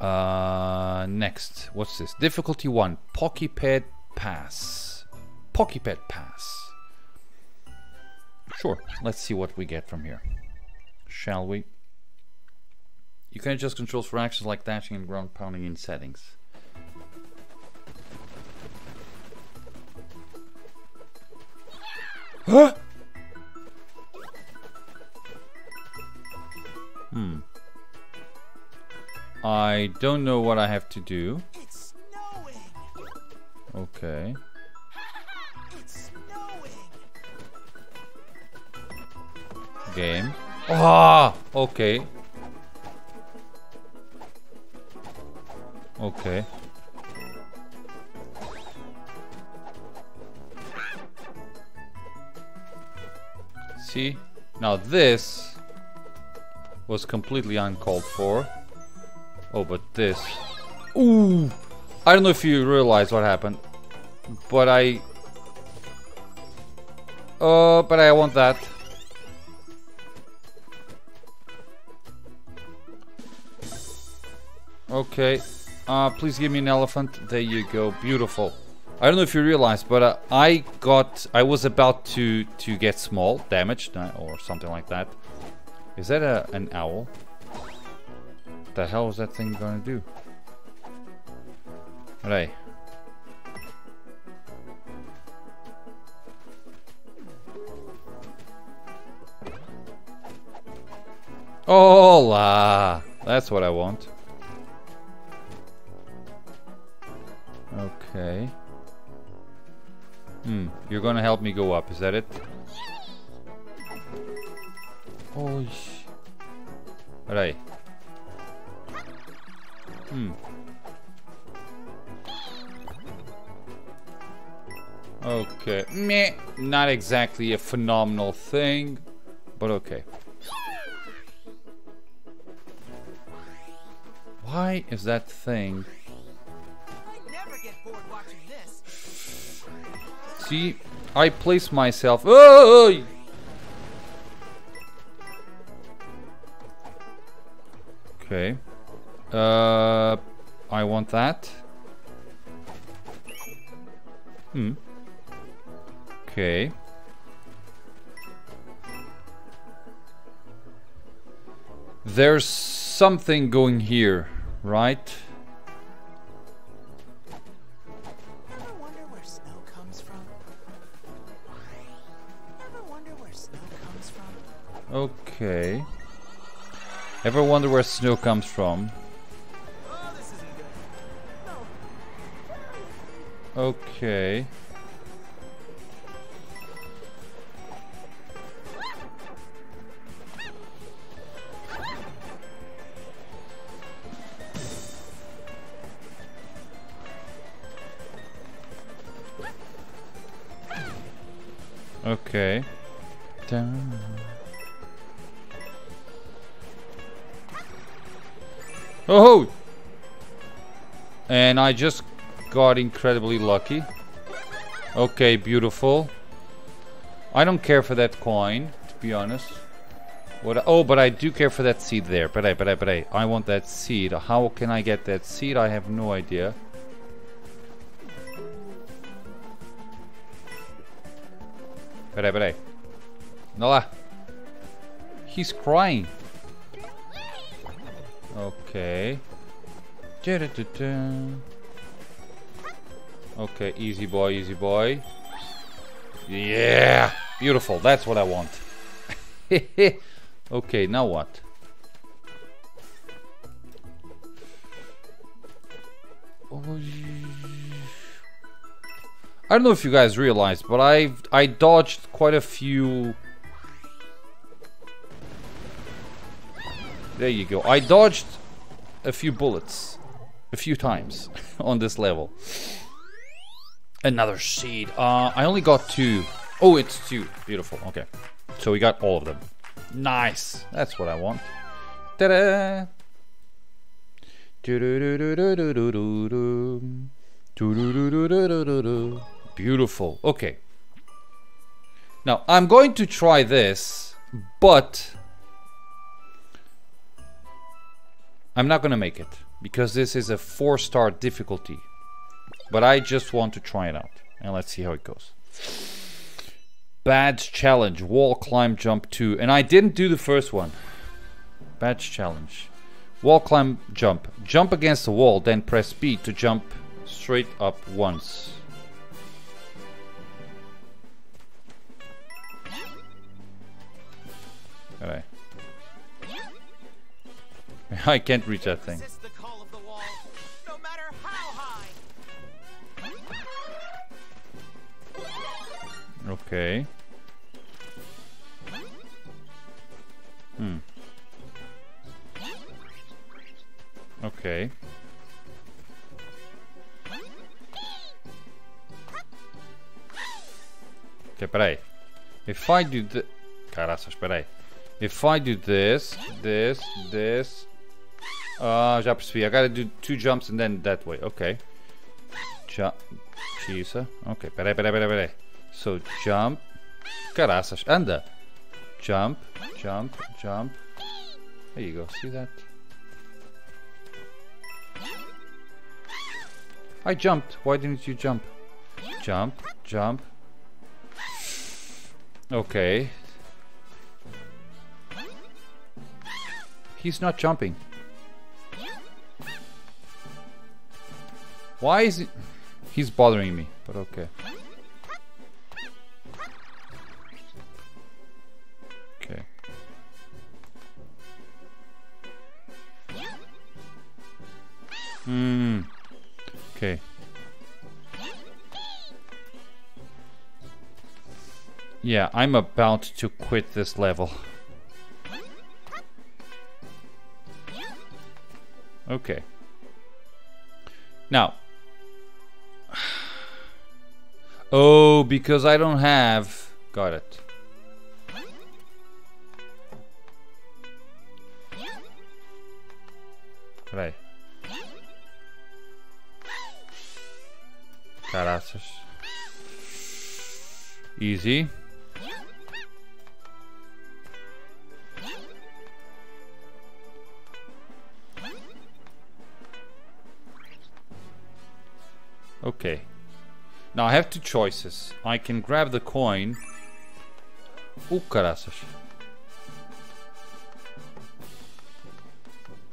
Uh, next, what's this? Difficulty one, Pokipede Pass. Pokipede Pass. Sure, let's see what we get from here. Shall we? You can adjust controls for actions like dashing and ground pounding in settings. Huh? I don't know what I have to do. It's snowing. Okay. It's snowing. Game. Ah, okay. Okay. See? Now this was completely uncalled for. Oh, but this. Ooh! I don't know if you realize what happened, but I. Uh, but I want that. Okay. Uh, please give me an elephant. There you go. Beautiful. I don't know if you realize, but uh, I got, I was about to to get small, damaged, uh, or something like that. Is that a an owl? The hell is that thing gonna do? Right. Hola! That's what I want. Okay. Hmm, you're gonna help me go up, is that it? Oh, sh. Hmm. Okay. Meh. Not exactly a phenomenal thing, but okay. Why is that thing? See, I place myself. Oh! Okay. Uh, I want that. Hmm. Okay. There's something going here, right? Ever wonder where snow comes from? Ever wonder where snow comes from? Okay. Ever wonder where snow comes from? Okay. Okay. Oh! And I just got incredibly lucky. Okay, beautiful. I don't care for that coin, to be honest. What? oh, but I do care for that seed there. But I, but I, but I, I want that seed. How can I get that seed? I have no idea. Peraí, peraí. Lá. He's crying. Okay. Okay, easy boy, easy boy. Yeah! Beautiful, that's what I want. okay, now what? I don't know if you guys realized, but I I dodged quite a few. There you go. I dodged a few bullets a few times on this level. Another seed. Uh, I only got two. Oh, it's two. Beautiful. Okay. So we got all of them. Nice. That's what I want. Ta-da! Beautiful. Okay. Now, I'm going to try this, but I'm not going to make it. because this is a four star difficulty. But I just want to try it out and let's see how it goes. Badge challenge, wall climb jump 2. And I didn't do the first one. Badge challenge. Wall climb jump. Jump against the wall, then press B to jump straight up once. Alright. I can't reach that thing. Okay. Hmm. Okay. Ok, peraí. If I do the... Caraças, peraí. If I do this, this, this... Ah, já percebi. I gotta do two jumps and then that way. Okay. Jump. Jesus. Ok, peraí, peraí, peraí, peraí. So, jump. Caraças, anda. Jump, jump, jump. There you go, see that? I jumped. Why didn't you jump? Jump, jump. Okay. He's not jumping. Why is it? He's bothering me, but. Okay. Hmm. Okay. Yeah, I'm about to quit this level. Okay. Now. Oh, because I don't have... Got it. Peraí. Caraças. Easy. Okay. Now I have two choices. I can grab the coin. Oh, caraças.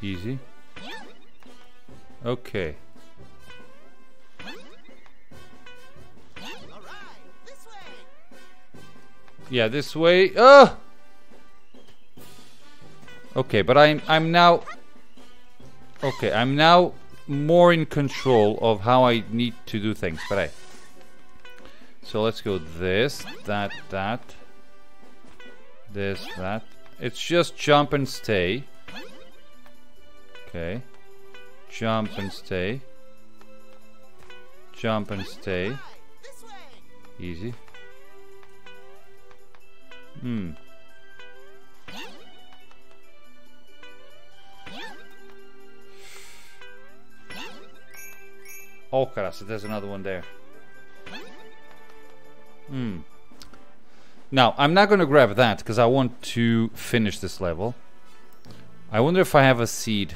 Easy. Okay. Yeah, this way. Ah! Okay, but I'm I'm now Okay, I'm now more in control of how I need to do things. But I So let's go this, that, that. This, that. It's just jump and stay. Okay. Jump and stay. Jump and stay. Easy. Hmm. Oh, so there's another one there. Hmm. Now, I'm not going to grab that because I want to finish this level. I wonder if I have a seed.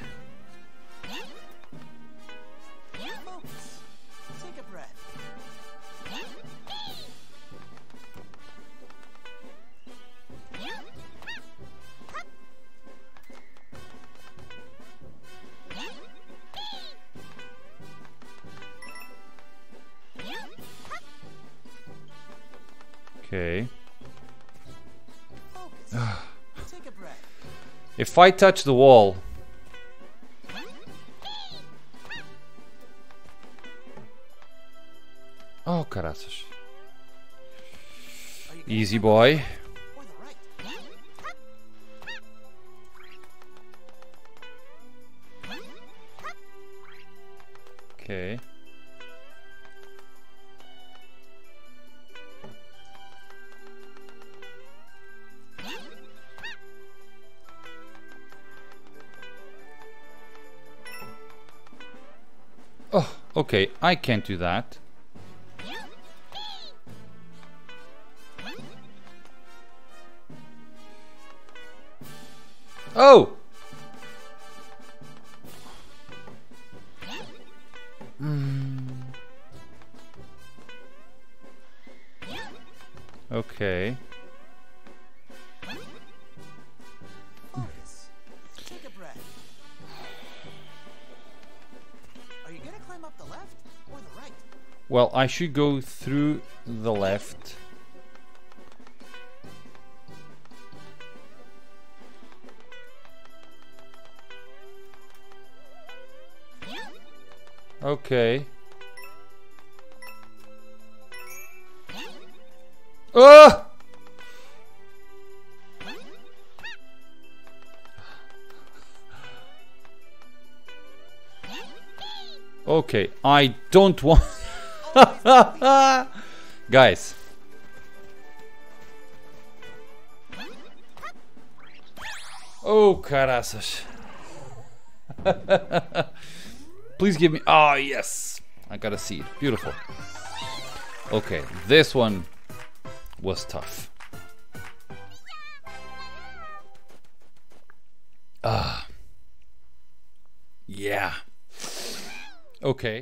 Okay. If I touch the wall... Oh, caraças. Easy boy. Okay. Okay. I can't do that. Oh! Well, I should go through the left. Okay. Ah! Okay, I don't want. Guys. Oh, caraças. Please give me. Ah, yes. I got a seed. Beautiful. Okay, this one was tough. Ah. Yeah. Okay.